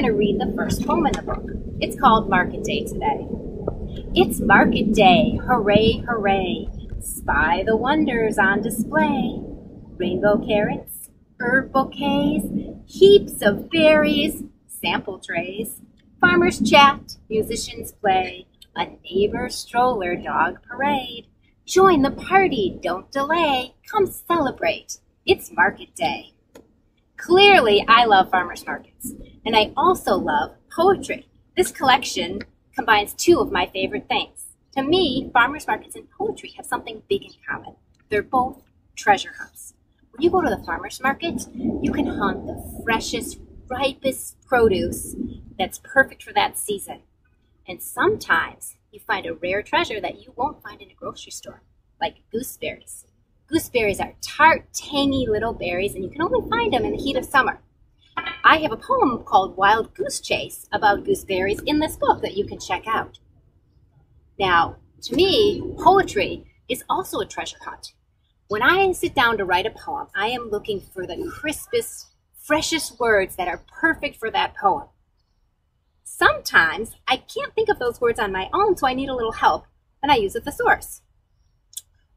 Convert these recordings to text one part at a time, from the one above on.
going to read the first poem in the book. It's called Market Day today. It's market day, hooray, hooray. Spy the wonders on display. Rainbow carrots, herb bouquets, heaps of berries, sample trays. Farmers chat, musicians play, a neighbor stroller dog parade. Join the party, don't delay. Come celebrate. It's market day. Clearly, I love farmers markets, and I also love poetry. This collection combines two of my favorite things. To me, farmers markets and poetry have something big in common. They're both treasure hunts. When you go to the farmers market, you can hunt the freshest, ripest produce that's perfect for that season. And sometimes you find a rare treasure that you won't find in a grocery store, like gooseberries. Gooseberries are tart, tangy little berries, and you can only find them in the heat of summer. I have a poem called Wild Goose Chase about gooseberries in this book that you can check out. Now, to me, poetry is also a treasure hunt. When I sit down to write a poem, I am looking for the crispest, freshest words that are perfect for that poem. Sometimes I can't think of those words on my own, so I need a little help, and I use a thesaurus.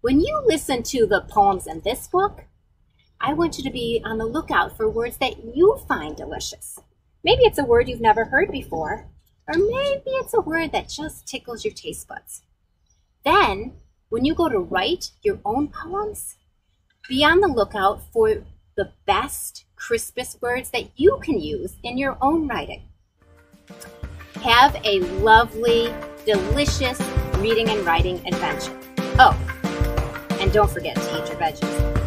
When you listen to the poems in this book, I want you to be on the lookout for words that you find delicious. Maybe it's a word you've never heard before, or maybe it's a word that just tickles your taste buds. Then, when you go to write your own poems, be on the lookout for the best, crispest words that you can use in your own writing. Have a lovely, delicious reading and writing adventure. Oh, and don't forget to eat your veggies.